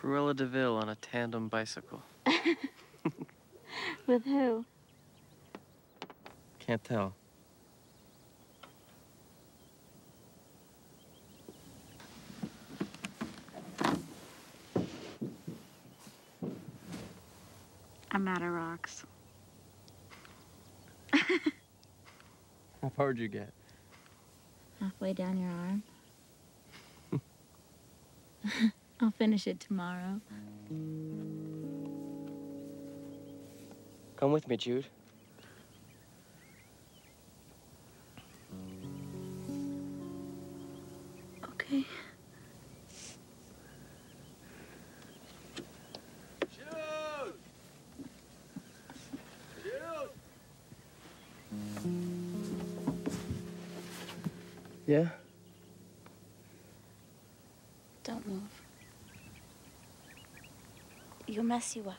Cruella de Vil on a tandem bicycle. With who? Can't tell. I'm out of rocks. How far would you get? Halfway down your arm. I'll finish it tomorrow. Come with me, Jude. Okay. Yeah? Don't move. You'll mess you up.